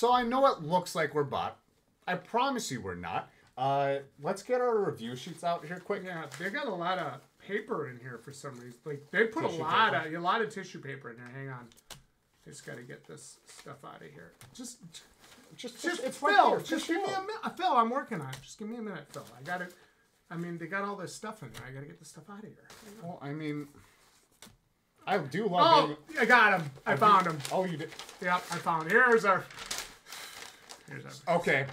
So I know it looks like we're bought. I promise you we're not. Uh, let's get our review sheets out here quick. Yeah, they got a lot of paper in here for some reason. Like they put Tissue a lot paper. of a lot of tissue paper in there. Hang on, I just got to get this stuff out of here. Just, Just, just it's Phil. right there. just give me a minute, Phil. I'm working on it. Just give me a minute, Phil. I got it. I mean, they got all this stuff in there. I got to get this stuff out of here. Well, I mean, I do love. Oh, being- I got him. I found him. Oh, you did. Yep, I found. Here's our. Okay.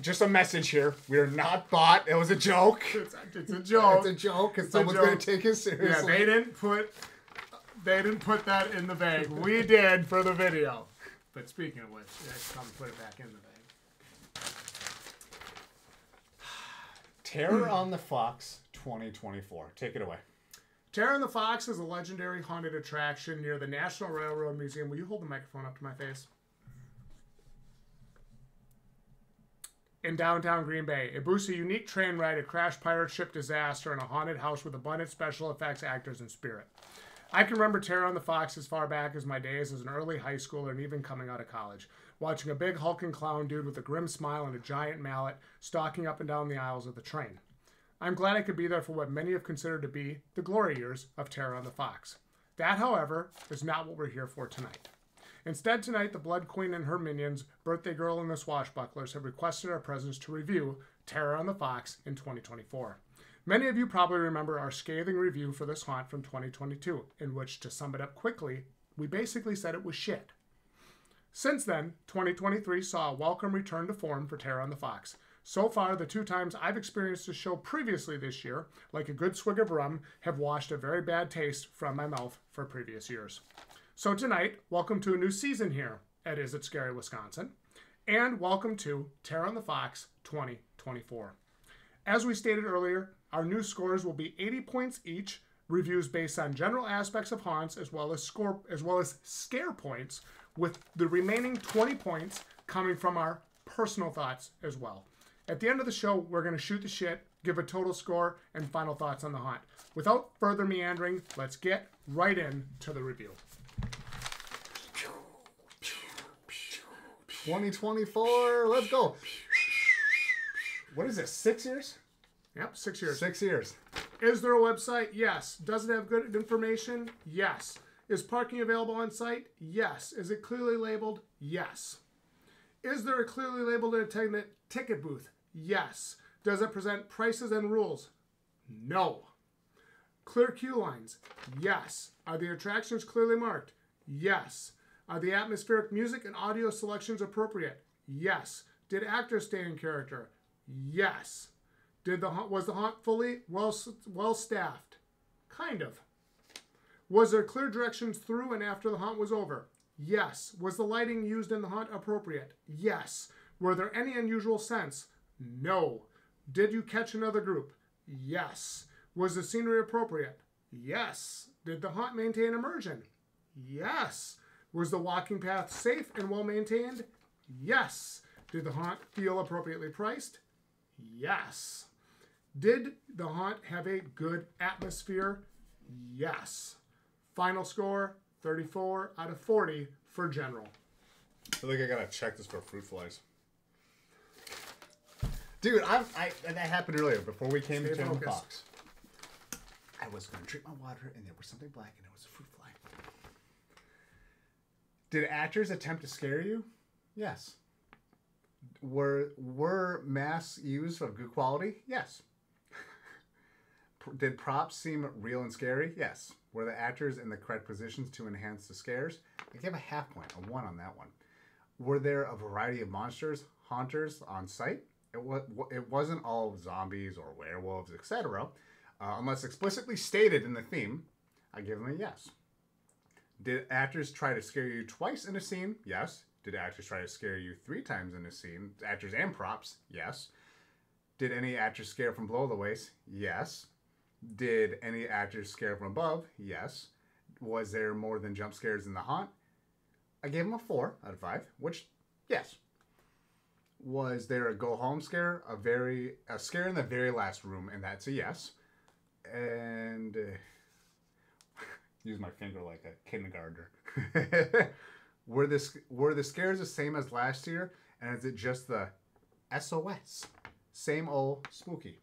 Just a message here. We are not bought. It was a joke. It's, it's a joke. It's a joke, a someone's going to take it seriously. Yeah, they didn't put they didn't put that in the bag. We did for the video. But speaking of which, yeah, come put it back in the bag. Terror on the Fox 2024. Take it away. Terror on the Fox is a legendary haunted attraction near the National Railroad Museum. Will you hold the microphone up to my face? In downtown Green Bay, it boasts a unique train ride, a crash pirate ship disaster, and a haunted house with abundant special effects actors and spirit. I can remember Terror on the Fox as far back as my days as an early high schooler and even coming out of college, watching a big hulking clown dude with a grim smile and a giant mallet stalking up and down the aisles of the train. I'm glad I could be there for what many have considered to be the glory years of Terror on the Fox. That, however, is not what we're here for tonight. Instead, tonight, the Blood Queen and her minions, Birthday Girl and the Swashbucklers, have requested our presence to review Terror on the Fox in 2024. Many of you probably remember our scathing review for this haunt from 2022, in which, to sum it up quickly, we basically said it was shit. Since then, 2023 saw a welcome return to form for Terror on the Fox. So far, the two times I've experienced the show previously this year, like a good swig of rum, have washed a very bad taste from my mouth for previous years. So tonight, welcome to a new season here at Is It Scary, Wisconsin, and welcome to Terror on the Fox 2024. As we stated earlier, our new scores will be 80 points each, reviews based on general aspects of haunts as well as score as well as scare points, with the remaining 20 points coming from our personal thoughts as well. At the end of the show, we're going to shoot the shit, give a total score, and final thoughts on the haunt. Without further meandering, let's get right in to the review. 2024. Let's go. What is this? Six years? Yep, six years. Six years. Is there a website? Yes. Does it have good information? Yes. Is parking available on site? Yes. Is it clearly labeled? Yes. Is there a clearly labeled attendant ticket booth? Yes. Does it present prices and rules? No. Clear queue lines? Yes. Are the attractions clearly marked? Yes. Are the atmospheric music and audio selections appropriate? Yes. Did actors stay in character? Yes. Did the was the haunt fully well well staffed? Kind of. Was there clear directions through and after the haunt was over? Yes. Was the lighting used in the haunt appropriate? Yes. Were there any unusual scents? No. Did you catch another group? Yes. Was the scenery appropriate? Yes. Did the haunt maintain immersion? Yes. Was the walking path safe and well maintained? Yes. Did the haunt feel appropriately priced? Yes. Did the haunt have a good atmosphere? Yes. Final score 34 out of 40 for general. I think I gotta check this for fruit flies. Dude, I'm, I and that happened earlier before we came Stay to focused. Fox. I was gonna drink my water and there was something black and it was a fruit fly. Did actors attempt to scare you? Yes. Were were masks used of good quality? Yes. Did props seem real and scary? Yes. Were the actors in the correct positions to enhance the scares? I give a half point, a one on that one. Were there a variety of monsters, haunters on site? It was. It wasn't all zombies or werewolves, etc. Uh, unless explicitly stated in the theme. I give them a yes. Did actors try to scare you twice in a scene? Yes. Did actors try to scare you three times in a scene? Actors and props? Yes. Did any actors scare from below the waist? Yes. Did any actors scare from above? Yes. Was there more than jump scares in the haunt? I gave him a four out of five, which, yes. Was there a go home scare? A very a scare in the very last room, and that's a yes. And uh, use my finger like a kindergartner. Were this were the scares the same as last year, and is it just the SOS? Same old spooky.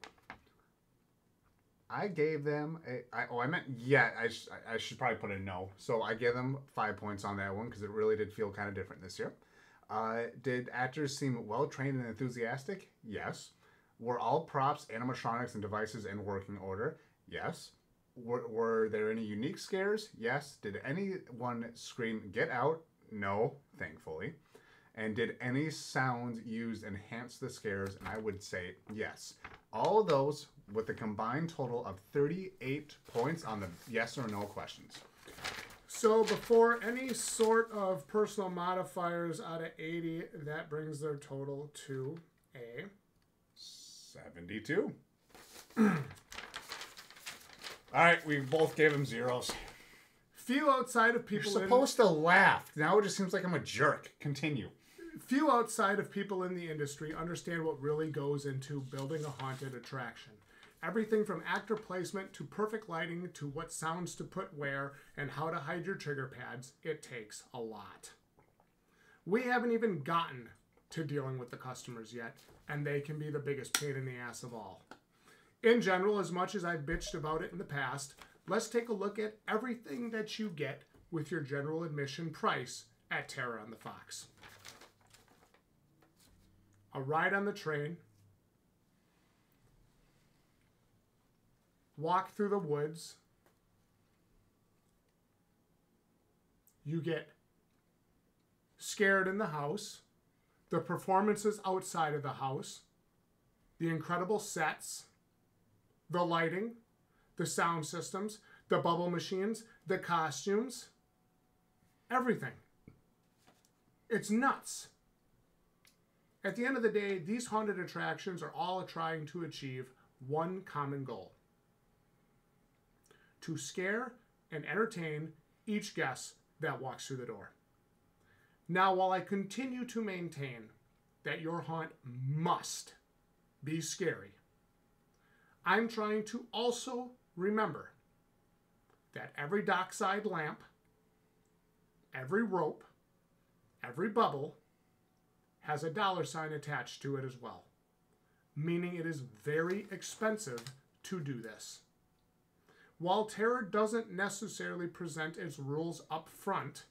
I gave them a. I, oh, I meant yeah. I, sh- I should probably put a no. So I gave them five points on that one because it really did feel kind of different this year. Uh, did actors seem well trained and enthusiastic? Yes. Were all props, animatronics, and devices in working order? Yes. Were, were there any unique scares? Yes. Did anyone scream "Get out"? No, thankfully. And did any sounds used enhance the scares? And I would say yes. All of those with a combined total of 38 points on the yes or no questions. So before any sort of personal modifiers out of 80, that brings their total to a 72. All right, we both gave him zeros. few outside of You're people in, supposed to laugh. Now it just seems like I'm a jerk. Continue. few outside of people in the industry understand what really goes into building a haunted attraction. Everything from actor placement to perfect lighting to what sounds to put where and how to hide your trigger pads, it takes a lot. We haven't even gotten to dealing with the customers yet, and they can be the biggest pain in the ass of all. In general, as much as I've bitched about it in the past, let's take a look at everything that you get with your general admission price at Terror on the Fox. A ride on the train, walk through the woods. You get scared in the house, the performances outside of the house, the incredible sets, the lighting, the sound systems, the bubble machines, the costumes, everything. It's nuts. At the end of the day, these haunted attractions are all trying to achieve one common goal to scare and entertain each guest that walks through the door. Now, while I continue to maintain that your haunt must be scary, I'm trying to also remember that every dockside lamp, every rope, every bubble has a dollar sign attached to it as well, meaning it is very expensive to do this. While terror doesn't necessarily present its rules up front,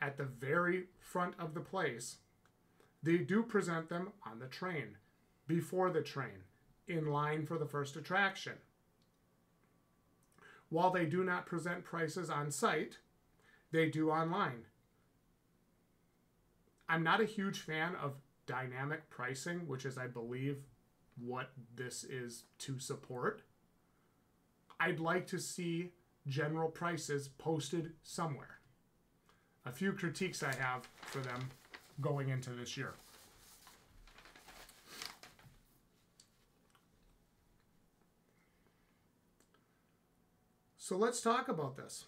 at the very front of the place, they do present them on the train, before the train, in line for the first attraction. While they do not present prices on site, they do online. I'm not a huge fan of dynamic pricing, which is, I believe, what this is to support. I'd like to see general prices posted somewhere. A few critiques I have for them going into this year. So let's talk about this.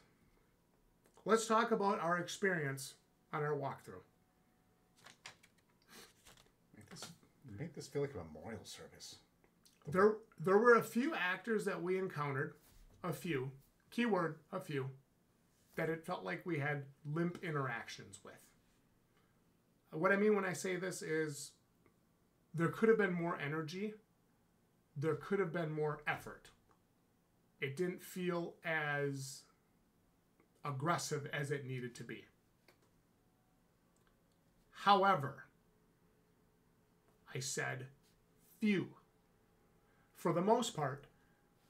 Let's talk about our experience on our walkthrough. Make this, make this feel like a memorial service. There, there were a few actors that we encountered, a few, keyword, a few, that it felt like we had limp interactions with. What I mean when I say this is there could have been more energy, there could have been more effort. It didn't feel as aggressive as it needed to be. However, I said few. For the most part,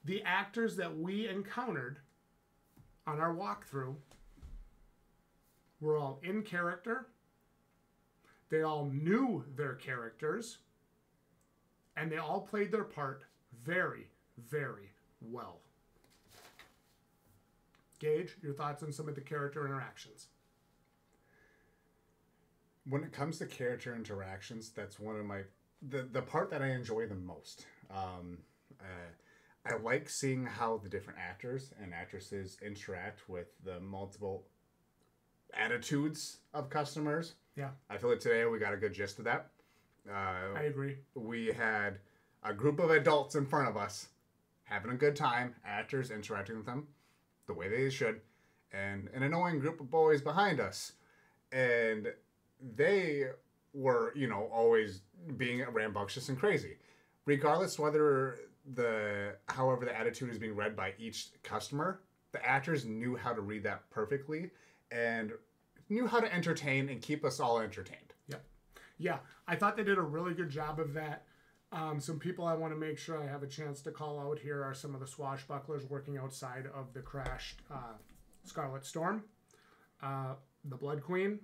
the actors that we encountered on our walkthrough were all in character. They all knew their characters. And they all played their part very, very well. Gage, your thoughts on some of the character interactions? when it comes to character interactions, that's one of my the the part that I enjoy the most. Um, uh, I like seeing how the different actors and actresses interact with the multiple attitudes of customers. Yeah, I feel like today we got a good gist of that. Uh, I agree. we had a group of adults in front of us having a good time, actors interacting with them the way they should, and an annoying group of boys behind us. and they were you know always being rambunctious and crazy, regardless whether the however the attitude is being read by each customer. The actors knew how to read that perfectly and knew how to entertain and keep us all entertained. Yep. Yeah, I thought they did a really good job of that. Um, some people I want to make sure I have a chance to call out here are some of the swashbucklers working outside of the crashed uh, Scarlet Storm, uh, the Blood Queen,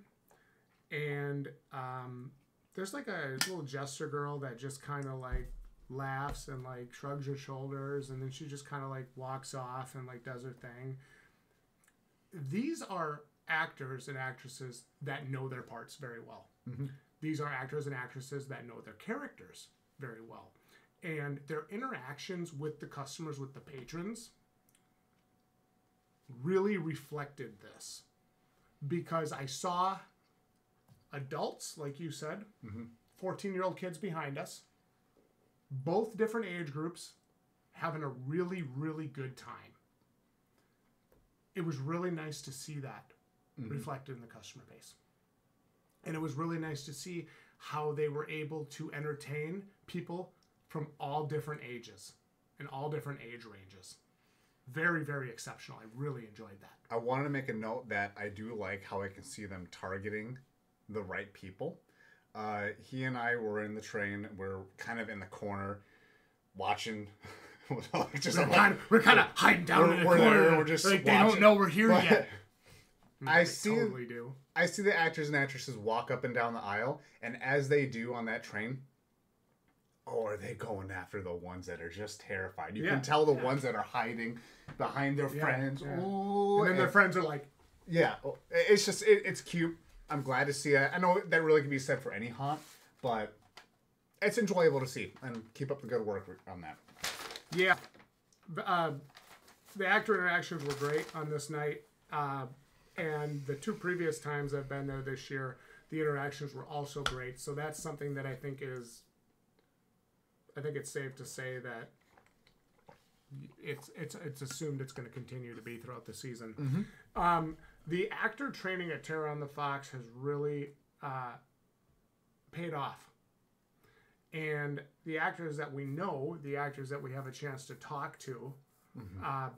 and um, there's like a little jester girl that just kind of like laughs and like shrugs her shoulders, and then she just kind of like walks off and like does her thing. These are actors and actresses that know their parts very well. These are actors and actresses that know their characters very well. And their interactions with the customers, with the patrons, really reflected this. Because I saw adults, like you said, mm-hmm. 14 year old kids behind us, both different age groups, having a really, really good time. It was really nice to see that mm-hmm. reflected in the customer base. And it was really nice to see how they were able to entertain people from all different ages and all different age ranges. Very, very exceptional. I really enjoyed that. I wanted to make a note that I do like how I can see them targeting the right people. Uh, he and I were in the train. We're kind of in the corner, watching. like, just We're like- kind of, we're kind of hiding down We're- in the we're there, corner. we're just like they don't know we're here But yet. I see. totally do. I see the actors and actresses walk up and down the aisle, and as they do on that train, oh, are they going after the ones that are just terrified? You Yeah, can tell the yeah. ones that are hiding behind their Yeah, friends. Ooh, And then their friends are like, Yeah, it's just it, it's cute. I'm glad to see it. I know that really can be said for any haunt, but it's enjoyable to see and keep up the good work on that. Yeah. Uh, the actor interactions were great on this night. Uh, and the two previous times I've been there this year, the interactions were also great. So that's something that I think is, I think it's safe to say that it's it's it's assumed it's going to continue to be throughout the season. Um, the actor training at Terror on the Fox has really uh, paid off and the actors that we know, the actors that we have a chance to talk to, um,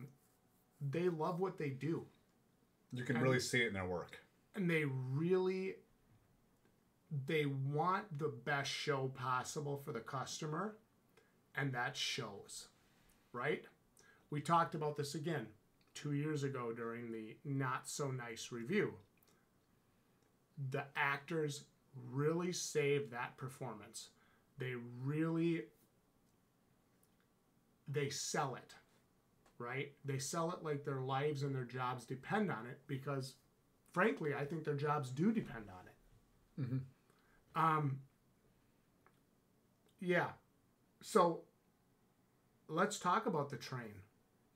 they love what they do, You can really see it in their work. and they really they want the best show possible for the customer, and that shows, right? We talked about this again two years ago during the not so nice review. The actors really saved that performance. They really they sell it, right? They sell it like their lives and their jobs depend on it because frankly, I think their jobs do depend on it. Um, yeah. So let's talk about the train.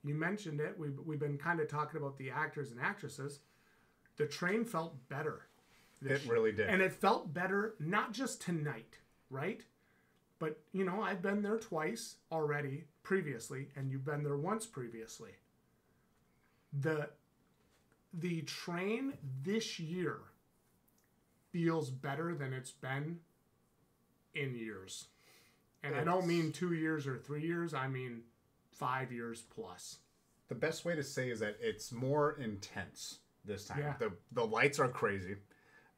You mentioned it. We've, we've been kind of talking about the actors and actresses. The train felt better. It really did. And it felt better not just tonight, right? But, you know, I've been there twice already previously, and you've been there once previously. The the train this year feels better than it's been in years. And I don't mean two years or three years, I mean five years plus. The best way to say is that it's more intense this time. Yeah. The the lights are crazy,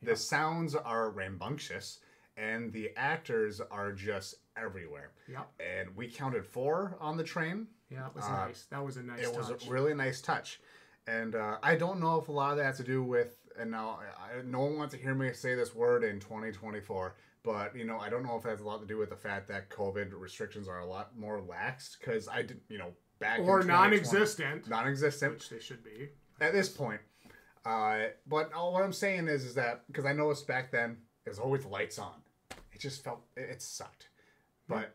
the sounds are rambunctious, and the actors are just everywhere. Yep. And we counted four on the train. Yeah, it was Uh, nice. That was a nice touch. it was a really nice touch and uh, i don't know if a lot of that has to do with and now I, no one wants to hear me say this word in 2024 but you know i don't know if it has a lot to do with the fact that covid restrictions are a lot more lax because i didn't, you know back or 2020 non-existent, non-existent which they should be. at this point uh, but all, what i'm saying is is that because i noticed back then it was always lights on it just felt it, it sucked but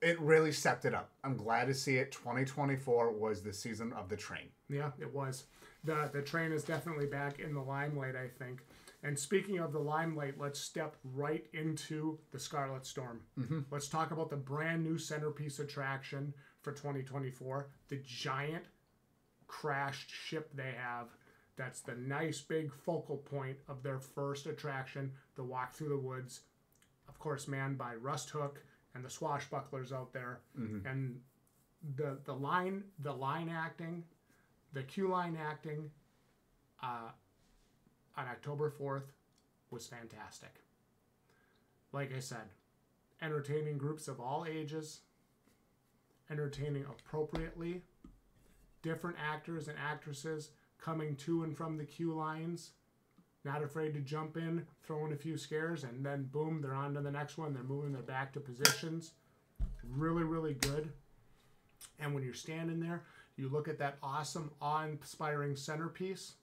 it really stepped it up i'm glad to see it 2024 was the season of the train Yeah, it was. The the train is definitely back in the limelight, I think. And speaking of the limelight, let's step right into the Scarlet Storm. Mm-hmm. Let's talk about the brand new centerpiece attraction for 2024, the giant crashed ship they have That's the nice big focal point of their first attraction, the walk through the woods. Of course, manned by Rust Hook and the swashbucklers out there. And the the line the line acting, the queue line acting uh, on October 4th was fantastic. Like I said, entertaining groups of all ages, entertaining appropriately, different actors and actresses coming to and from the queue lines, not afraid to jump in, throwing a few scares, and then boom, they're on to the next one. They're moving their back to positions. Really, really good. And when you're standing there, you look at that awesome, awe inspiring centerpiece.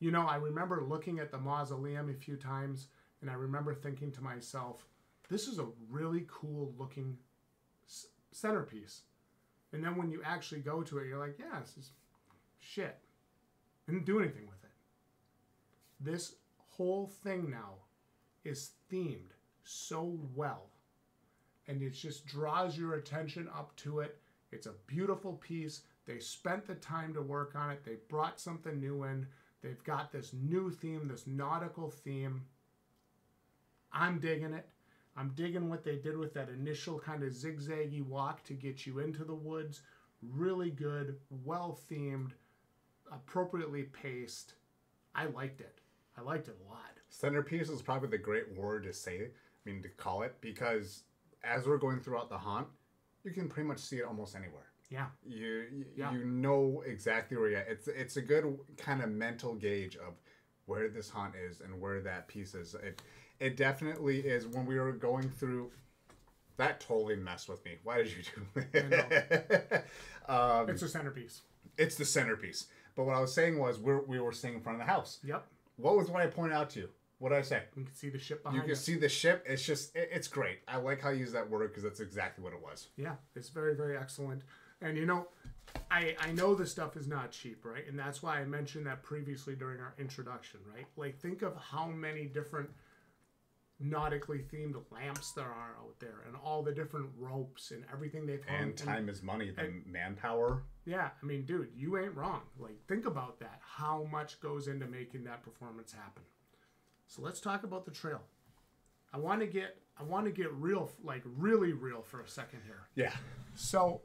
You know, I remember looking at the mausoleum a few times, and I remember thinking to myself, this is a really cool looking centerpiece. And then when you actually go to it, you're like, yeah, this is shit. Didn't do anything with it. This whole thing now is themed so well. And it just draws your attention up to it. It's a beautiful piece. They spent the time to work on it. They brought something new in. They've got this new theme, this nautical theme. I'm digging it. I'm digging what they did with that initial kind of zigzaggy walk to get you into the woods. Really good, well themed, appropriately paced. I liked it. I liked it a lot. Centerpiece is probably the great word to say, I mean, to call it, because as we're going throughout the haunt, you can pretty much see it almost anywhere. Yeah. You you, Yeah. you know exactly where you're at. It's it's a good kind of mental gauge of where this haunt is and where that piece is. It it definitely is when we were going through that totally messed with me. Why did you do that? um, It's the centerpiece. it's the centerpiece. But what I was saying was we're, we were sitting in front of the house. Yep. What was what I pointed out to you? What did I say? You can see the ship behind You can us. see the ship. It's just, it, it's great. I like how you use that word because that's exactly what it was. Yeah, it's very, very excellent. And you know, I I know this stuff is not cheap, right? And that's why I mentioned that previously during our introduction, right? Like think of how many different nautically themed lamps there are out there and all the different ropes and everything they've. And time is money, the manpower. Yeah, I mean, dude, you ain't wrong. Like, think about that. How much goes into making that performance happen? So let's talk about the trail. I want to get, I want to get real, like really real for a second here. Yeah. So,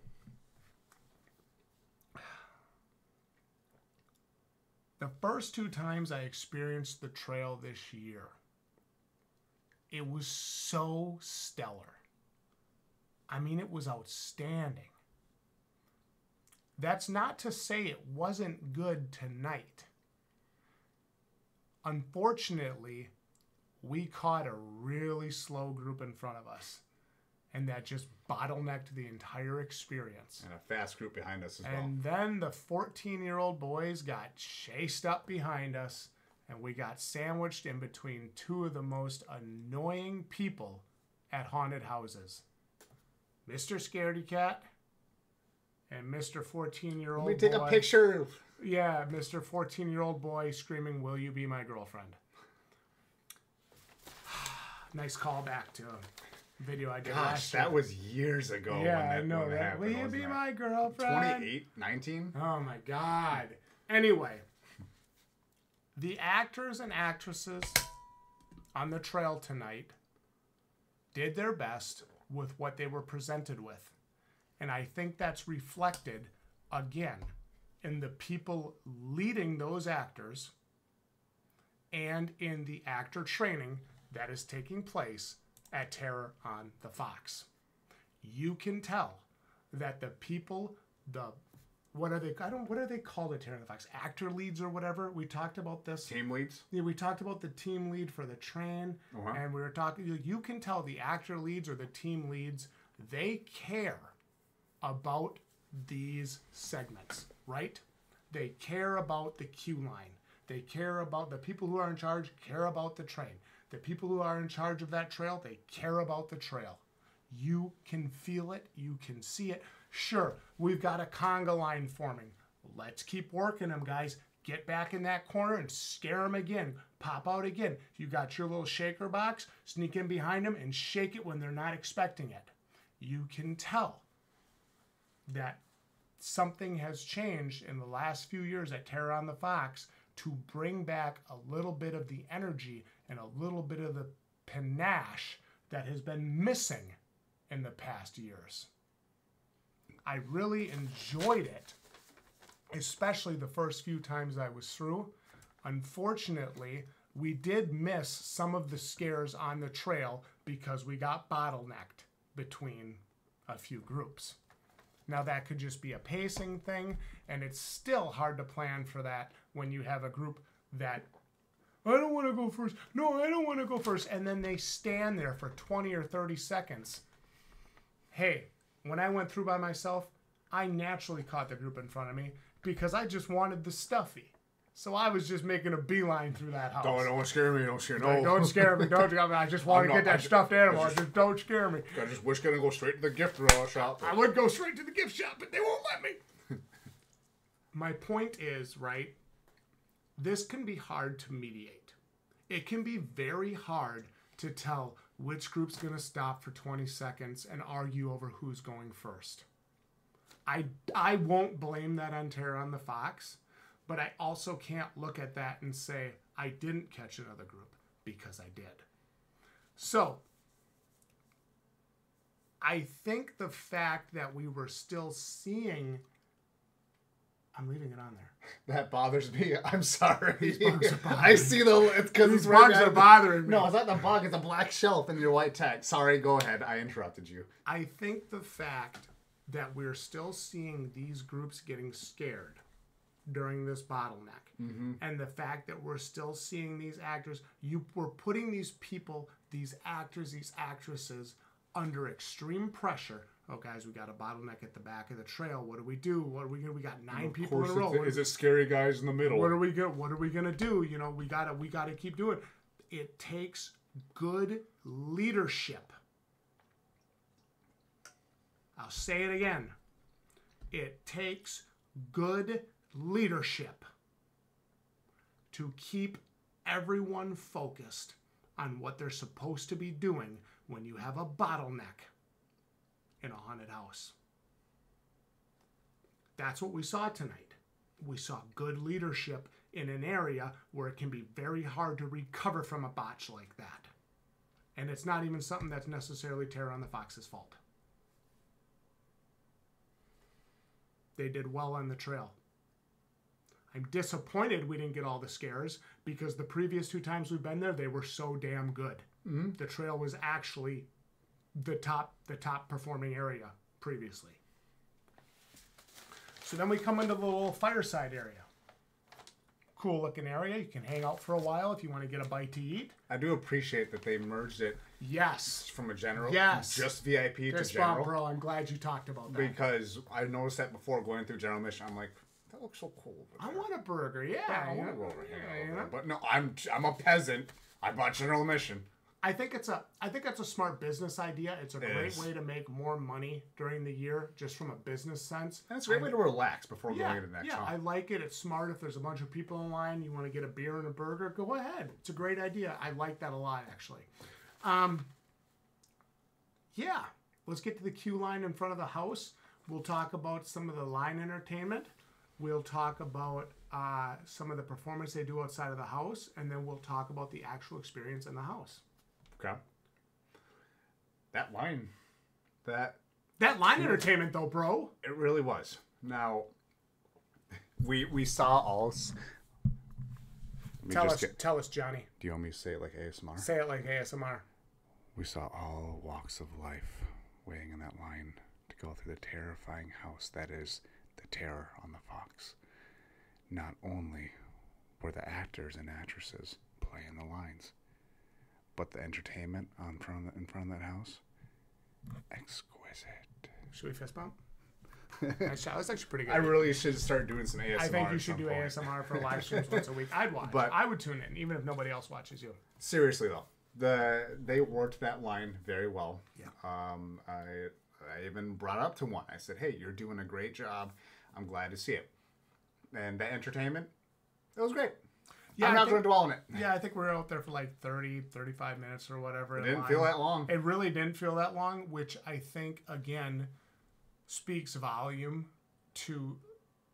the first two times I experienced the trail this year, it was so stellar. I mean, it was outstanding. That's not to say it wasn't good tonight. Unfortunately, we caught a really slow group in front of us, and that just bottlenecked the entire experience. And a fast group behind us as well. And then the 14 year old boys got chased up behind us, and we got sandwiched in between two of the most annoying people at haunted houses Mr. Scaredy Cat and Mr. 14 year old Let me take a picture. Yeah, Mr. 14 year old boy screaming, Will you be my girlfriend? nice callback to a video I did Gosh, last year. that was years ago. yeah, when that, I know, when that happened, Will you be it? my girlfriend? 28, 19? Oh my god. Anyway, the actors and actresses on the trail tonight did their best with what they were presented with. And I think that's reflected again in the people leading those actors and in the actor training that is taking place at Terror on the Fox. You can tell that the people, the what are they? I don't. What are they called at Terror on the Fox? Actor leads or whatever. We talked about this. Team leads? Yeah, we talked about the team lead for the train, Uh-huh. and we were talking. you- You can tell the actor leads or the team leads they care about these segments, right? They care about the queue line. They care about the people who are in charge. Care about the train. The people who are in charge of that trail. They care about the trail. You can feel it. You can see it. Sure, we've got a conga line forming. Let's keep working them, guys. Get back in that corner and scare them again. Pop out again. You got your little shaker box. Sneak in behind them and shake it when they're not expecting it. You can tell that something has changed in the last few years at Terror on the Fox to bring back a little bit of the energy and a little bit of the panache that has been missing in the past years. I really enjoyed it, especially the first few times I was through. Unfortunately, we did miss some of the scares on the trail because we got bottlenecked between a few groups. Now, that could just be a pacing thing, and it's still hard to plan for that when you have a group that, I don't want to go first. No, I don't want to go first. And then they stand there for 20 or 30 seconds. Hey, when I went through by myself, I naturally caught the group in front of me because I just wanted the stuffy. So I was just making a beeline through that house. Don't, don't scare me. Don't scare. No. Like, don't scare me. Don't. scare me. I just want to not- get that stuffed animal. I I just- just don't scare me. I just wish gonna go straight to the gift shop. I would go straight to the gift shop, but they won't let me. My point is, right, this can be hard to mediate. It can be very hard to tell which group's going to stop for 20 seconds and argue over who's going first. I, I won't blame that on Terror on the Fox, but I also can't look at that and say, I didn't catch another group because I did. So, I think the fact that we were still seeing. I'm leaving it on there. That bothers me. I'm sorry. bugs I see the. It's because These it's right bugs are bothering me. No, it's not the bug. It's a black shelf in your white tag. Sorry. Go ahead. I interrupted you. I think the fact that we're still seeing these groups getting scared during this bottleneck, mm-hmm. and the fact that we're still seeing these actors, you we're putting these people, these actors, these actresses under extreme pressure. Oh, guys, we got a bottleneck at the back of the trail. What do we do? What are we gonna? We got nine people in a row. Is it scary guys in the middle? what are we gonna what are we gonna do you know we gotta we gotta keep doing it takes good leadership i'll say it again it takes good leadership to keep everyone focused on what they're supposed to be doing when you have a bottleneck in a haunted house that's what we saw tonight. We saw good leadership in an area where it can be very hard to recover from a botch like that. And it's not even something that's necessarily Terror on the Fox's fault. They did well on the trail. I'm disappointed we didn't get all the scares because the previous two times we've been there, they were so damn good. Mm-hmm. The trail was actually the top the top performing area previously. So then we come into the little fireside area. Cool looking area. You can hang out for a while if you want to get a bite to eat. I do appreciate that they merged it Yes. from a general, Yes. just VIP to general. spot, bro. I'm glad you talked about that. Because I noticed that before going through general mission, I'm like, that looks so cool. over I want a burger. Yeah. I want go over here. yeah, you know. But no, I'm I'm a peasant. I bought general mission. I think it's a I think it's a smart business idea. It's a It great is. way to make more money during the year, just from a business sense. And it's a great way to relax before going into the next yeah. I like it. It's smart. If there's a bunch of people in line, you want to get a beer and a burger, go ahead. It's a great idea. I like that a lot, actually. Um, yeah, let's get to the queue line in front of the house. We'll talk about some of the line entertainment. We'll talk about uh, some of the performance they do outside of the house, and then we'll talk about the actual experience in the house. Okay. That line, that That line entertainment, though, bro. it really was. Now, we we saw all. s- Let me Tell us, get- tell us, Johnny. do you want me to say it like ASMR? Say it like ASMR. We saw all walks of life waiting in that line to go through the terrifying house that is the terror on the fox. Not only were the actors and actresses playing the lines, but the entertainment on front of the, in front of that house, exquisite. Should we fist bump? Shot. That's actually pretty good. I really should start doing some ASMR. I think you should do point. ASMR for live streams once a week. I'd watch. But- I would tune in, even if nobody else watches you. Seriously though, the they worked that line very well. Yeah. Um, I I even brought up to one. I said, "Hey, you're doing a great job. I'm glad to see it." And the entertainment, it was great. Yeah, I'm not going to dwell on it. Yeah, I think we were out there for like 30, 35 minutes or whatever. It didn't line. feel that long. It really didn't feel that long, which I think, again, speaks volume to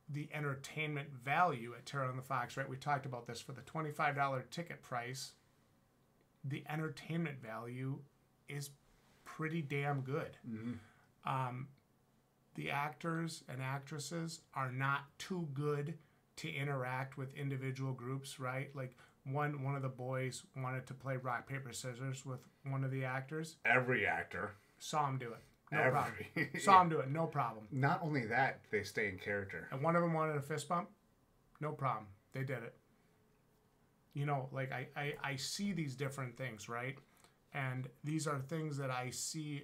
the entertainment value at Terror on the Fox, right? We talked about this for the $25 ticket price. The entertainment value is pretty damn good. Mm-hmm. Um, the actors and actresses are not too good to interact with individual groups, right? Like one one of the boys wanted to play rock paper scissors with one of the actors. Every actor. Saw him do it. No Every- problem. Saw him do it. No problem. Not only that, they stay in character. And one of them wanted a fist bump. No problem. They did it. You know, like I, I, I see these different things, right? And these are things that I see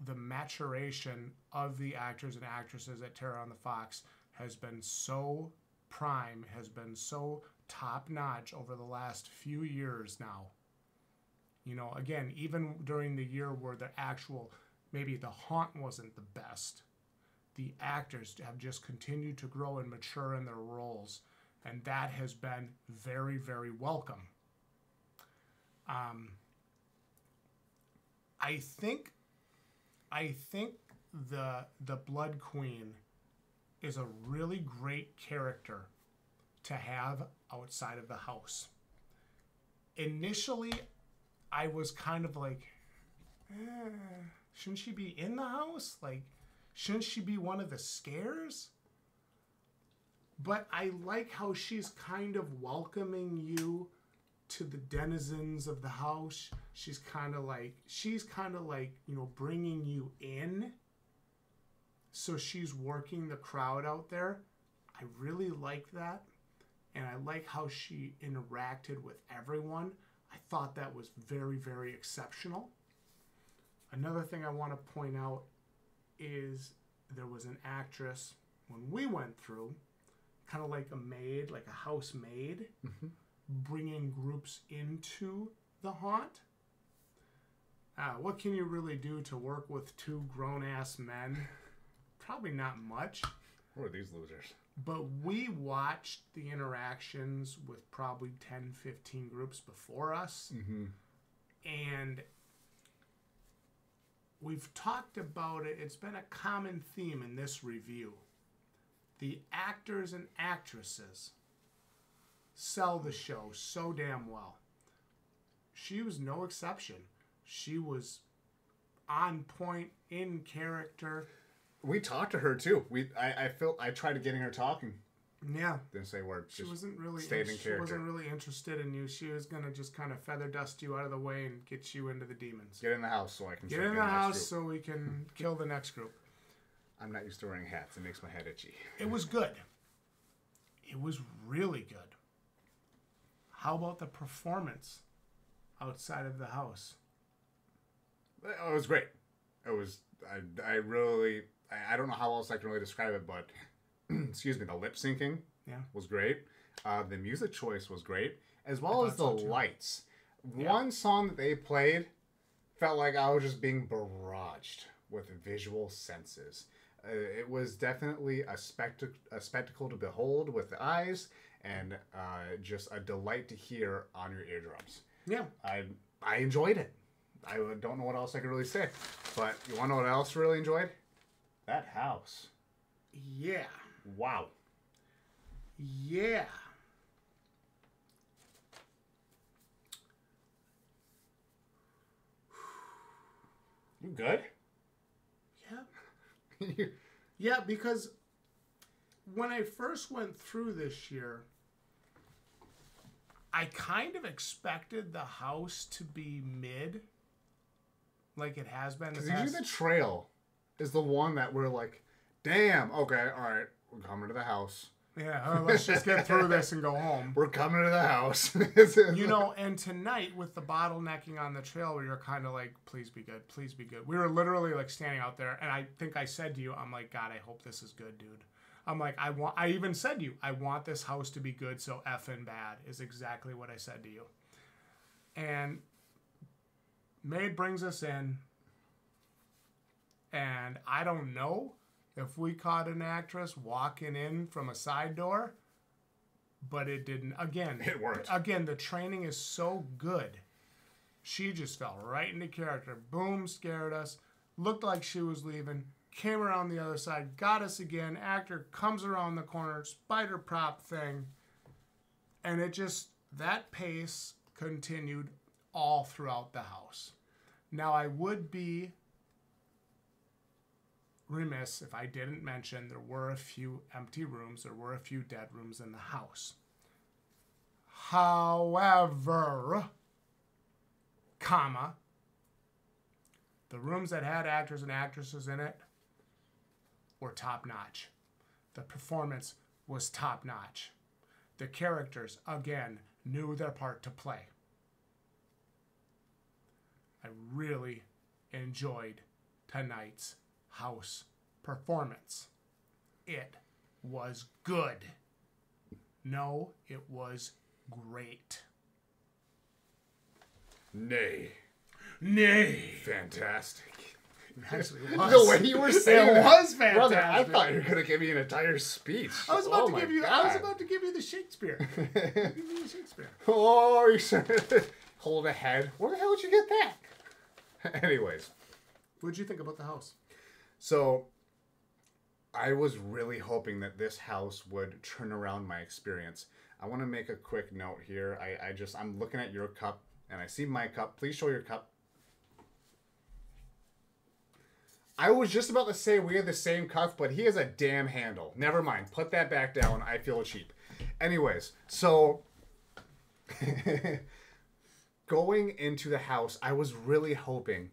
the maturation of the actors and actresses at Terror on the Fox has been so prime, has been so top notch over the last few years now. You know, again, even during the year where the actual, maybe the haunt wasn't the best, the actors have just continued to grow and mature in their roles, and that has been very, very welcome. Um, I think, I think the the Blood Queen is a really great character to have outside of the house. Initially, I was kind of like, eh, shouldn't she be in the house? Like, shouldn't she be one of the scares? But I like how she's kind of welcoming you to the denizens of the house. She's kind of like, she's kind of like, you know, bringing you in. So she's working the crowd out there. I really like that. And I like how she interacted with everyone. I thought that was very, very exceptional. Another thing I want to point out is there was an actress when we went through, kind of like a maid, like a housemaid, mm-hmm. Bringing groups into the haunt. Uh, what can you really do to work with two grown ass men? Probably not much. Who are these losers? But we watched the interactions with probably 10, 15 groups before us. Mm-hmm. And we've talked about it. It's been a common theme in this review. The actors and actresses sell the show so damn well. She was no exception. She was on point, in character. We talked to her too. We I, I felt I tried getting her talking. Yeah, Didn't say word. She wasn't really stayed in she character. wasn't really interested in you. She was gonna just kind of feather dust you out of the way and get you into the demons. Get in the house so I can Get in the next house so we can kill the next group. I'm not used to wearing hats. It makes my head itchy. It was good. It was really good. How about the performance outside of the house? Oh, It was great. It was. I, I really. I, I don't know how else I can really describe it, but excuse me. The lip syncing Yeah. was great. Uh, the music choice was great, as well as the so, lights. One song that they played felt like I was just being barraged with visual senses. Uh, it was definitely a, spectac- a spectacle to behold with the eyes, and uh, just a delight to hear on your eardrums. Yeah. I I enjoyed it. I don't know what else I could really say, but you want to know what else I really enjoyed? That house. Yeah. Wow. Yeah. You good? Yeah. Yeah, because when I first went through this year, I kind of expected the house to be mid, like it has been. The Because usually the trail is the one that we're like, damn, okay, all right, we're coming to the house. yeah, oh, let's just get through this and go home. We're coming to the house. You know, and tonight with the bottlenecking on the trail, we you're kind of like, please be good, please be good. We were literally like standing out there, and I think I said to you, I'm like, God, I hope this is good, dude. I'm like, I want. I even said to you, I want this house to be good, so effing bad is exactly what I said to you. And maid brings us in, and I don't know if we caught an actress walking in from a side door, but it didn't. Again, It worked. Again, the training is so good. She just fell right into character. Boom, scared us. Looked like she was leaving. Came around the other side, got us again. Actor comes around the corner, spider prop thing. And it just, that pace continued all throughout the house. Now, I would be remiss if I didn't mention there were a few empty rooms, there were a few dead rooms in the house. However, comma, the rooms that had actors and actresses in it were top notch. The performance was top notch. The characters, again, knew their part to play. I really enjoyed tonight's house performance. It was good. No, it was great. Nay. Nay. Fantastic. Actually, it The way you were saying It was Brother, I thought you were going to give me an entire speech. I was about Oh to give you. I was about to give you the Shakespeare. give you the Shakespeare. Oh, you said hold a head. Where the hell did you get that? Anyways, what did you think about the house? so I was really hoping that this house would turn around my experience. I want to make a quick note here. I, I just I'm looking at your cup and I see my cup. Please show your cup. I was just about to say we have the same cuff, but he has a damn handle. Never mind. Put that back down. I feel cheap. Anyways, so going into the house, I was really hoping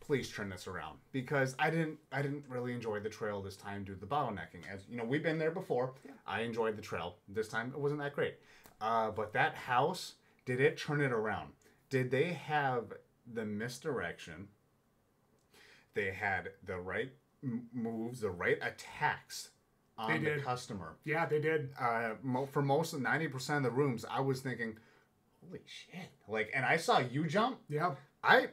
please turn this around because I didn't I didn't really enjoy the trail this time due to the bottlenecking. As you know, we've been there before. I enjoyed the trail. This time it wasn't that great. Uh, but that house, did it turn it around? Did they have the misdirection? They had the right moves, the right attacks on They the customer. Yeah, they did. Uh, mo- for most of ninety percent of the rooms, I was thinking, "Holy shit!" Like, and I saw you jump. Yeah. I,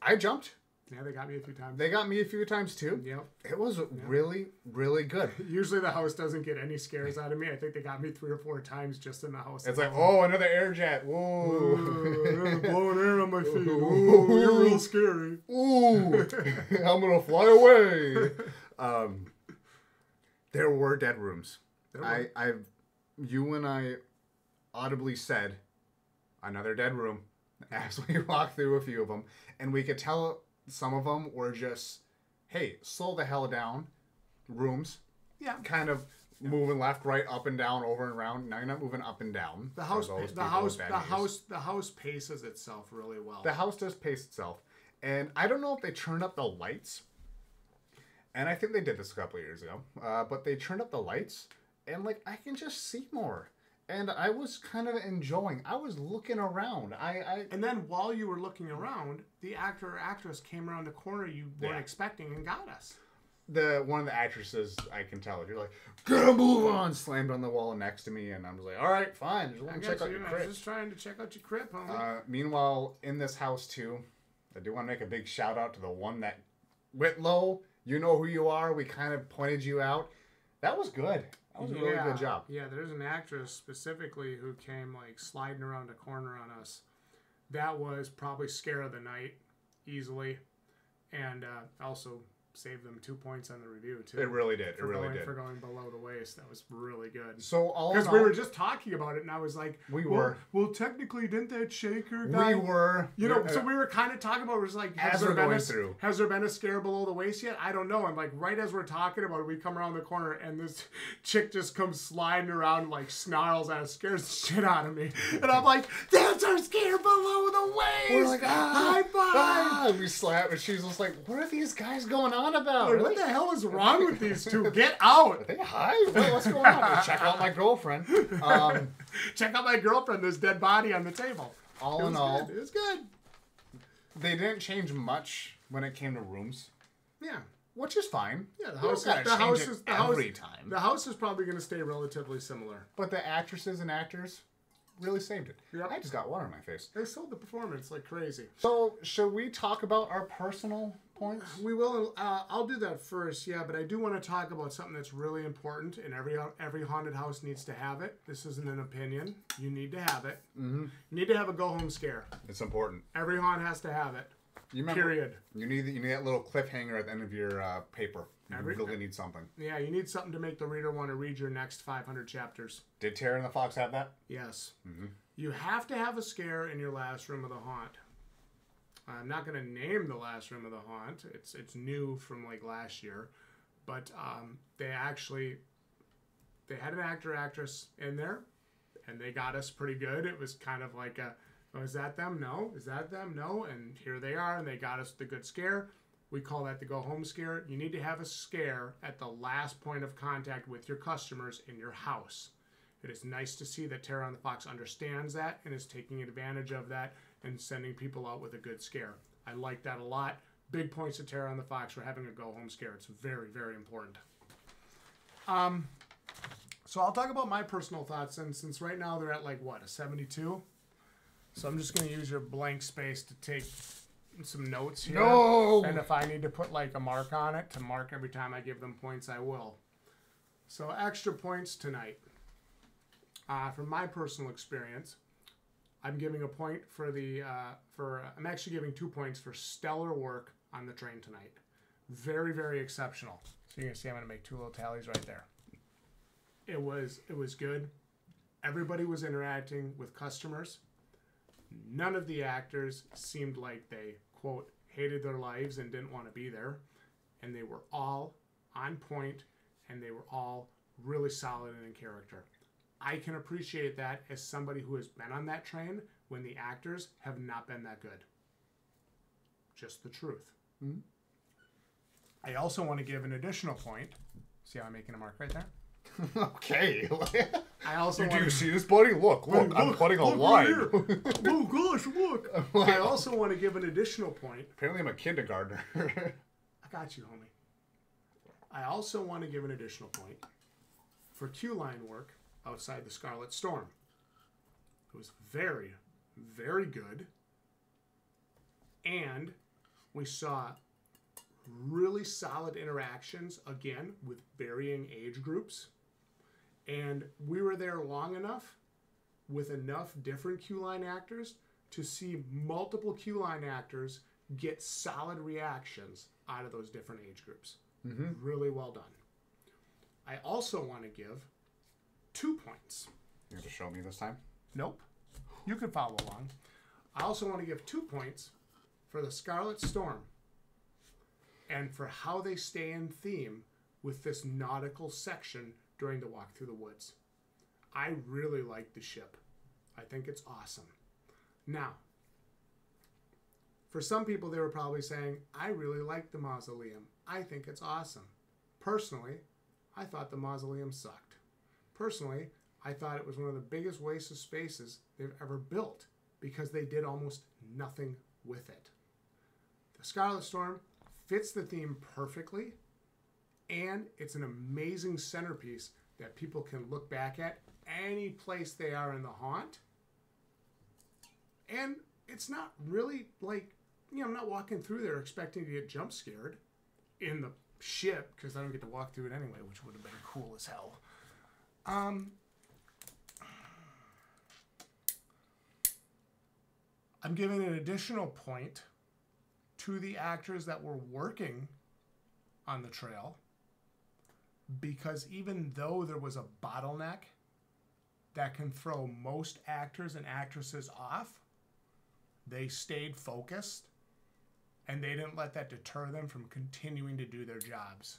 I jumped. Yeah, they got me a few times. They got me a few times too. Yep. It was really, really good. Usually the house doesn't get any scares out of me. I think they got me three or four times just in the house. It's like, oh, another air jet. Whoa. Ooh, blowing air on my feet. Ooh, you're real scary. Ooh. I'm going to fly away. Um, there were dead rooms. There I, I, you and I audibly said, another dead room as we walked through a few of them. And we could tell some of them were just, hey, slow the hell down rooms. Yeah. kind of moving left, right, up and down, over and around. Now you're not moving up and down. The house, the people house, the house, the house paces itself really well. The house does pace itself, and I don't know if they turned up the lights. And I think they did this a couple of years ago, uh, but they turned up the lights, and like I can just see more. And I was kind of enjoying. I was looking around. I, I and then while you were looking around, the actor or actress came around the corner you weren't Yeah. expecting and got us. the one of the actresses I can tell you're like, gotta move on, slammed on the wall next to me, and I was like, all right, fine, just I want to got check out you. your I was just trying to check out your crib, homie. Uh, meanwhile, in this house too, I do want to make a big shout out to the one that Whitlow. You know who you are. We kind of pointed you out. That was good. That was a really good job. Yeah, there's an actress specifically who came like sliding around a corner on us. That was probably scare of the night, easily, and uh, also saved them two points on the review too. It really did. It really going, did. For going below the waist, that was really good. So all Because we were just talking about it, and I was like, We were. Well, technically, didn't that shaker we were. You know, uh, so we were kind of talking about it was like, has there been a, through. has there been a scare below the waist yet? I don't know. And like right as we're talking about it, we come around the corner and this chick just comes sliding around like snarls at us, scares the shit out of me. And I'm like, that's our scare below the waist. we're like, ah, high five. ah, we slapped, and she's just like, "What are these guys going on about? Like, Are what the hell is wrong with these two? Get out! are they high? What- What's going on? Check out my girlfriend." Um, Check out my girlfriend. This dead body on the table. all It in all, good. It was good. they didn't change much when it came to rooms, Yeah. which is fine. Yeah, the You don't house, is, gotta the change house it is the house, every time. The house is probably going to stay relatively similar. But the actresses and actors really saved it. Yep. I just got water in my face. They sold the performance like crazy. So, should we talk about our personal points? We will. Uh, I'll do that first, yeah. But I do want to talk about something that's really important, and every every haunted house needs to have it. This isn't an opinion. You need to have it. Mm-hmm. You need to have a go home scare. It's important. Every haunt has to have it. You remember? Period. You need you need that little cliffhanger at the end of your uh, paper. You Every- really need something. Yeah, you need something to make the reader want to read your next 500 chapters. Did Terror and the Fox have that? Yes. Mm-hmm. You have to have a scare in your last room of the haunt. I'm not going to name the last room of the haunt. It's it's new from like last year, but um, they actually they had an actor actress in there, and they got us pretty good. It was kind of like a, oh, is that them? No. Is that them? No. And here they are, and they got us the good scare. We call that the go home scare. You need to have a scare at the last point of contact with your customers in your house. It is nice to see that Terror on the Fox understands that and is taking advantage of that and sending people out with a good scare. I like that a lot. Big points to Terror on the Fox for having a go home scare. It's very, very important. Um, so I'll talk about my personal thoughts, and since right now they're at like what a 72, so I'm just going to use your blank space to take some notes here. No! And if I need to put like a mark on it to mark every time I give them points, I will. So extra points tonight. Uh, from my personal experience, I'm giving a point for the uh, for I'm actually giving two points for stellar work on the train tonight. Very very exceptional. So you can see I'm to make two little tallies right there. It was it was good. Everybody was interacting with customers. None of the actors seemed like they quote hated their lives and didn't want to be there, and they were all on point and they were all really solid and in character. I can appreciate that as somebody who has been on that train when the actors have not been that good. Just the truth. Mm-hmm. I also want to give an additional point. See how I'm making a mark right there? okay. I also do you to see this, buddy? Look, look, I'm putting a line. oh gosh, look! I also want to give an additional point. Apparently, I'm a kindergartner. I got you, homie. I also want to give an additional point for queue line work outside the Scarlet Storm. It was very, very good. And we saw really solid interactions again with varying age groups. And we were there long enough with enough different queue line actors to see multiple queue line actors get solid reactions out of those different age groups. Mm-hmm. Really well done. I also want to give two points. you have to show me this time. Nope. You can follow along. I also want to give two points for the Scarlet Storm and for how they stay in theme with this nautical section during the walk through the woods. I really like the ship. I think it's awesome. Now, for some people, they were probably saying, I really like the mausoleum. I think it's awesome. Personally, I thought the mausoleum sucked. Personally, I thought it was one of the biggest wastes of spaces they've ever built because they did almost nothing with it. The Scarlet Storm fits the theme perfectly, and it's an amazing centerpiece that people can look back at any place they are in the haunt. And it's not really like, you know, I'm not walking through there expecting to get jump scared in the ship because I don't get to walk through it anyway, which would have been cool as hell. Um, I'm giving an additional point to the actors that were working on the trail because even though there was a bottleneck that can throw most actors and actresses off, they stayed focused and they didn't let that deter them from continuing to do their jobs.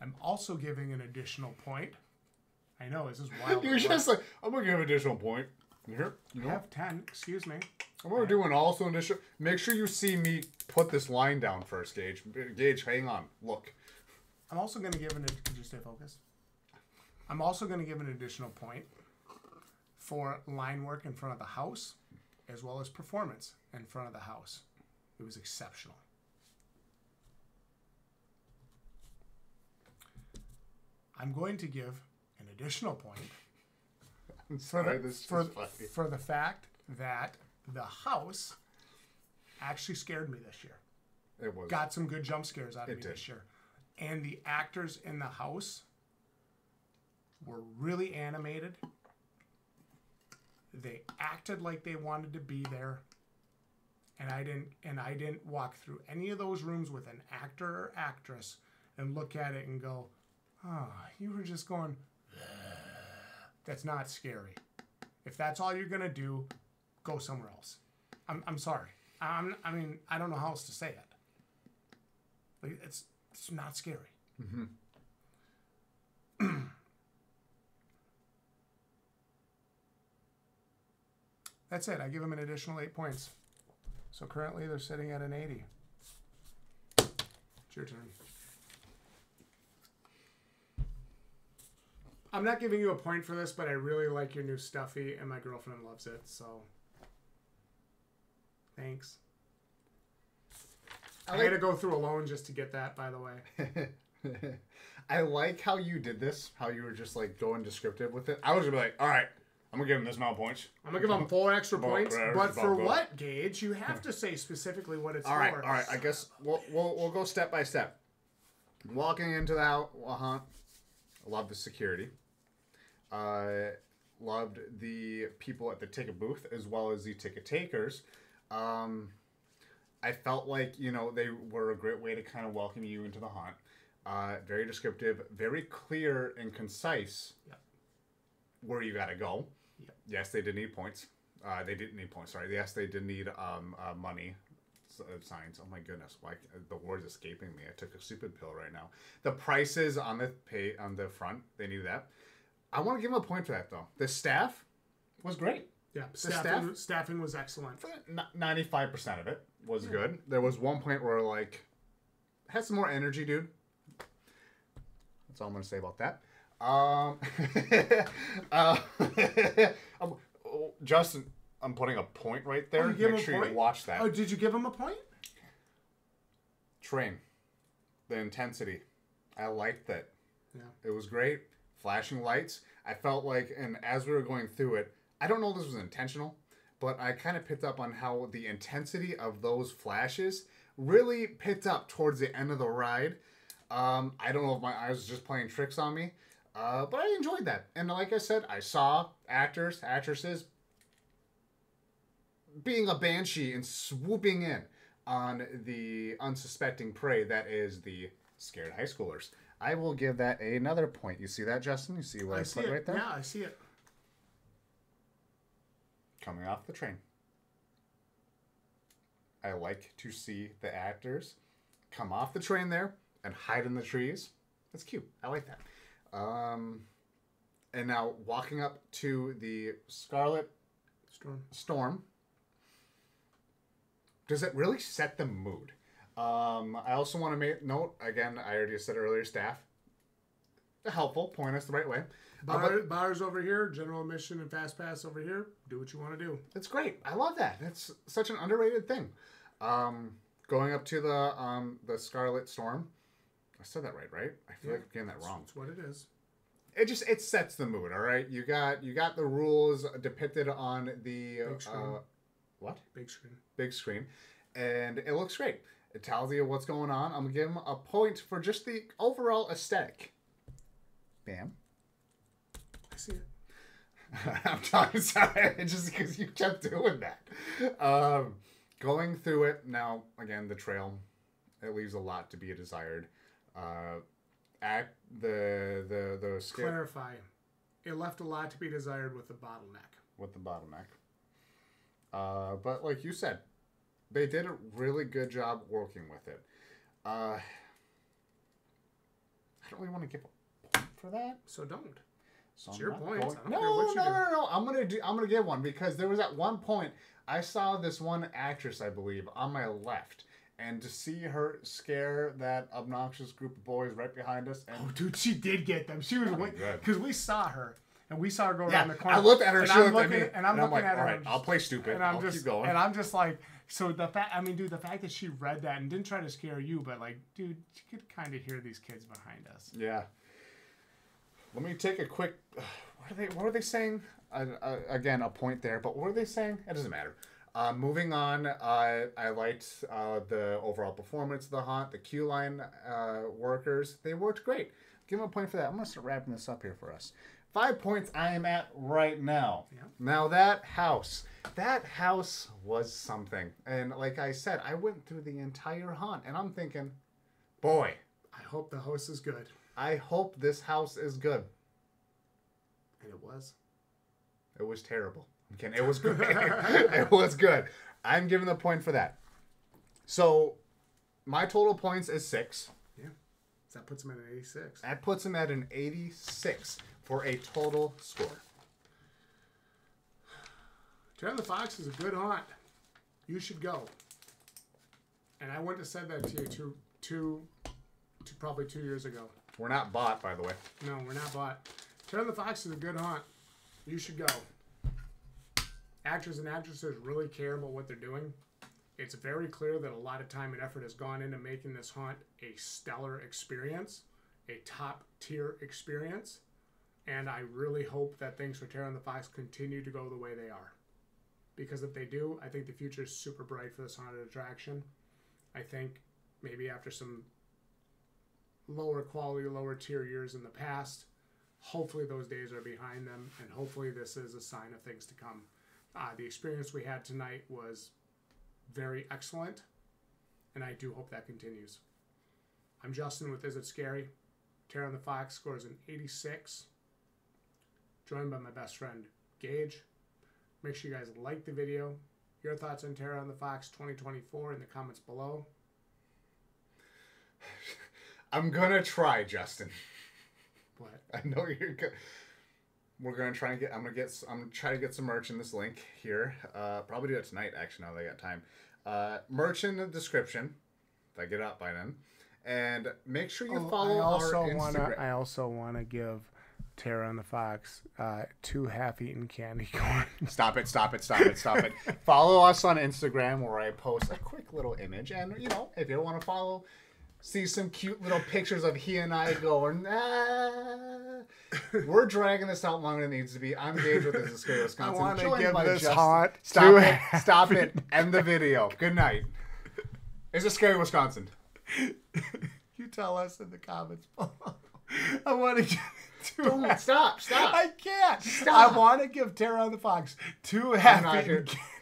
I'm also giving an additional point. I know, this is wild. You're just like, I'm gonna give an additional point. Here, you I have 10, excuse me. I'm gonna do an also additional. Make sure you see me put this line down first, Gage. Gage, hang on. Look. I'm also going to give an. Could you stay focused? I'm also going to give an additional point for line work in front of the house, as well as performance in front of the house. It was exceptional. I'm going to give an additional point I'm for sorry, the, this for, for the fact that the house actually scared me this year. It was. got some good jump scares out of It me did. this year. And the actors in the house were really animated. They acted like they wanted to be there. and I didn't and I didn't walk through any of those rooms with an actor or actress and look at it and go, "Oh, you were just going." That's not scary. If that's all you're gonna do, go somewhere else. I'm, I'm sorry. I'm, I mean, I don't know how else to say it. Like, it's it's not scary. Mm-hmm. That's it. I give them an additional eight points. So currently they're sitting at an 80. It's your turn. I'm not giving you a point for this, but I really like your new stuffy, and my girlfriend loves it. So, thanks. I, I had like- to go through alone just to get that, by the way. I like how you did this, how you were just like going descriptive with it. I was gonna be like, all right, I'm gonna give him this amount of points. I'm gonna give him four extra points, there's but for what, Gage? You have to say specifically what it's All right, for. all right. I guess we'll we'll, we'll go step by step. Walking into the house, uh-huh. I love the security. Uh, loved the people at the ticket booth as well as the ticket takers. Um, I felt like you know they were a great way to kind of welcome you into the haunt. Uh, very descriptive, very clear and concise. Yep. Where you gotta go. Yep. Yes, they did need points. Uh, they didn't need points. Sorry. Yes, they did need um, uh, money uh, signs. Oh my goodness, why the word's escaping me? I took a stupid pill right now. The prices on the pay on the front, they need that. I want to give him a point for that though. The staff was great. yeah, staff- staffing, staffing was excellent. Ninety-five percent of it was good. There was one point where like had some more energy, dude. That's all I'm gonna say about that. Um, uh, um, oh, Justin, I'm putting a point right there. Oh, you give him Make sure point? you watch that. Oh, did you give him a point? Train, the intensity, I liked that. Yeah. It was great. Flashing lights. I felt like, and as we were going through it, I don't know if this was intentional, but I kind of picked up on how the intensity of those flashes really picked up towards the end of the ride. Um, I don't know if my eyes was just playing tricks on me, uh, but I enjoyed that. And like I said, I saw actors, actresses being a banshee and swooping in on the unsuspecting prey that is the scared high schoolers. I will give that another point. You see that, Justin? You see what I, I see put it. right there? Yeah, I see it. Coming off the train. I like to see the actors come off the train there and hide in the trees. That's cute. I like that. Um, and now walking up to the Scarlet Storm. Storm. Does it really set the mood? Um, I also want to make note again. I already said earlier. Staff helpful. Point us the right way. Uh, Bar, but bars over here, general admission and fast pass over here. Do what you want to do. it's great. I love that. That's such an underrated thing. Um, going up to the um, the Scarlet Storm. I said that right, right? I feel Yeah. like I'm getting that wrong. That's what it is. It just it sets the mood. All right. You got you got the rules depicted on the Big screen. uh, what? Big screen. big screen, and it looks great. It tells you what's going on. I'm gonna give him a point for just the overall aesthetic. Bam. I see it. I'm talking sorry, just because you kept doing that. Um, going through it now again, the trail, it leaves a lot to be desired. Uh, at the the the Clarify. It left a lot to be desired with the bottleneck. with the bottleneck. Uh, but like you said, they did a really good job working with it. Uh, I don't really want to give a point for that. So don't. So It's I'm your point. I don't No, care what you no, no, no, no. I'm gonna do. I'm gonna give one because there was at one point I saw this one actress, I believe, on my left, and to see her scare that obnoxious group of boys right behind us, and Oh, dude, she did get them. She was Oh, because we saw her and we saw her go yeah, around the corner. I looked at her. and she I'm looked looking, at me, and I'm looking like, at her. all and I'm just- I'll play stupid. and I'm I'll just keep going. and I'm just like, so the fact. I mean, dude, the fact that she read that and didn't try to scare you, but like, dude, she could kind of hear these kids behind us. Yeah. Let me take a quick. What are they? What are they saying? Again, a point there, but what are they saying? It doesn't matter. Uh, moving on, uh, I liked uh, the overall performance of the haunt. The queue line uh, workers, they worked great. Give them a point for that. I'm gonna start wrapping this up here for us. Five points I am at right now. Yeah. Now that house, that house was something. And like I said, I went through the entire hunt and I'm thinking, boy, I hope the house is good. I hope this house is good. And it was. It was terrible. I'm. It was good. it was good. I'm giving the point for that. So my total points is six. So that puts him at an 86. That puts him at an 86 for a total score. Of the Fox is a good hunt. You should go. And I wouldn't have said that to you two, two, two, probably two years ago. We're not bought, by the way. No, we're not bought. Of the Fox is a good hunt. You should go. Actors and actresses really care about what they're doing. It's very clear that a lot of time and effort has gone into making this hunt a stellar experience, a top tier experience. And I really hope that things for Terror and the Fox continue to go the way they are. Because if they do, I think the future is super bright for this haunted attraction. I think maybe after some lower quality, lower tier years in the past, hopefully those days are behind them, and hopefully this is a sign of things to come. Uh, the experience we had tonight was very excellent, and I do hope that continues. I'm Justin with Is It Scary? Terror on the Fox scores an 86, joined by my best friend Gage. Make sure you guys like the video. Your thoughts on Terror on the Fox 2024 in the comments below. I'm gonna try, Justin. But I know you're good. We're gonna try and get. I'm gonna get. I'm gonna try to get some merch in this link here. Uh, probably do it tonight. Actually, now that I got time. Uh, merch in the description. If I get out by then, and make sure you follow Oh, I also our wanna, Instagram. I also want to give Terror and the Fox uh, two half-eaten candy corn. Stop it! Stop it! Stop it! Stop it! follow us on Instagram where I post a quick little image, and you know if you want to follow, see some cute little pictures of he and I going. Ah. We're dragging this out longer than it needs to be. I'm Gage with This Is Scary Wisconsin. wanna joined give this Justin. haunt Stop it! Stop it! End the video. Good night. Is it Scary Wisconsin? you tell us in the comments below. I want to give two. Don't stop! Stop! I can't. Stop. I want to give Terror on the Fox two not half-eaten here. candy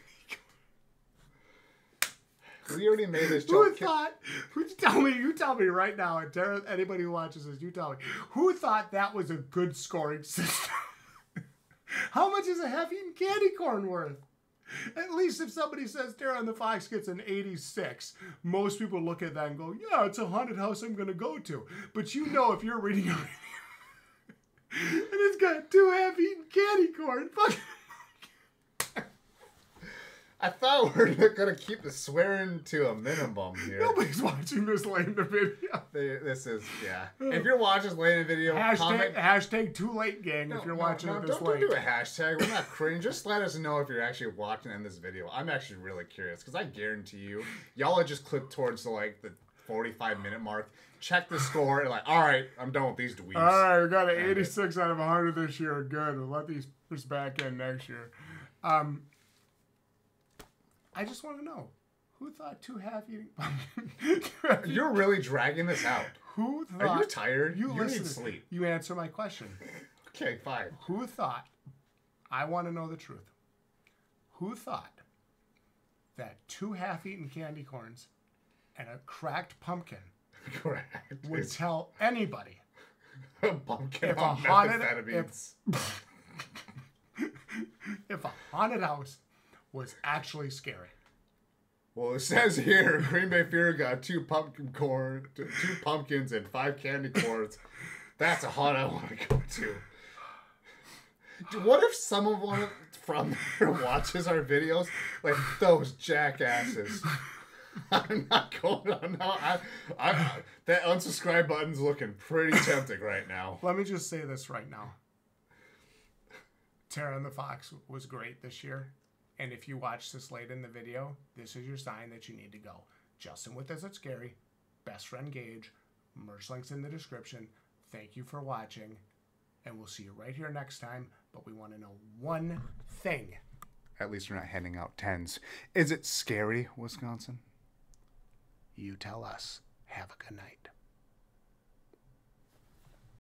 We already made this joke. Who thought? Who tell me? You tell me right now, and Tara, anybody who watches this, you tell me. Who thought that was a good scoring system? How much is a half-eaten candy corn worth? At least if somebody says Terror and the Fox gets an 86, most people look at that and go, "Yeah, it's a haunted house I'm going to go to." But you know, if you're reading a review and it's got two half-eaten candy corn, fuck. I thought we are gonna keep the swearing to a minimum here. Nobody's watching this late in the video. They- This is yeah. If you're watching this late in the video, Hashtag, comment. hashtag too late, gang. No, if you're no, watching no, it this don't, late, don't do a hashtag. We're not cringe. Just let us know if you're actually watching in this video. I'm actually really curious because I guarantee you, y'all are just clicked towards the like the 45 minute mark. Check the score and like, all right, I'm done with these dweebs. All right, we got an 86 out of 100 this year. Good. We'll let these back in next year. Um, I just want to know who thought two half eating pumpkin? You're really dragging this out. who thought? Are you tired? You, You, listen. need sleep. You answer my question. Okay, fine. Who thought? I want to know the truth. Who thought that two half-eaten candy corns and a cracked pumpkin Correct. would It's tell anybody a pumpkin if a on haunted- methamphetamines. if a haunted house was actually scary? Well, it says here, Green Bay Fear got two pumpkin corn, two pumpkins, and five candy corns. That's a haunt I want to go to. Dude, what if someone from there watches our videos like those jackasses? I'm not going on now. I, I, that unsubscribe button's looking pretty tempting right now. Let me just say this right now. Terror and the Fox was great this year. And if you watch this late in the video, this is your sign that you need to go. Justin with Is It Scary, best friend Gage, merch links in the description. Thank you for watching. And we'll see you right here next time. But we want to know one thing. At least we're not handing out tens. Is it scary, Wisconsin? You tell us. Have a good night.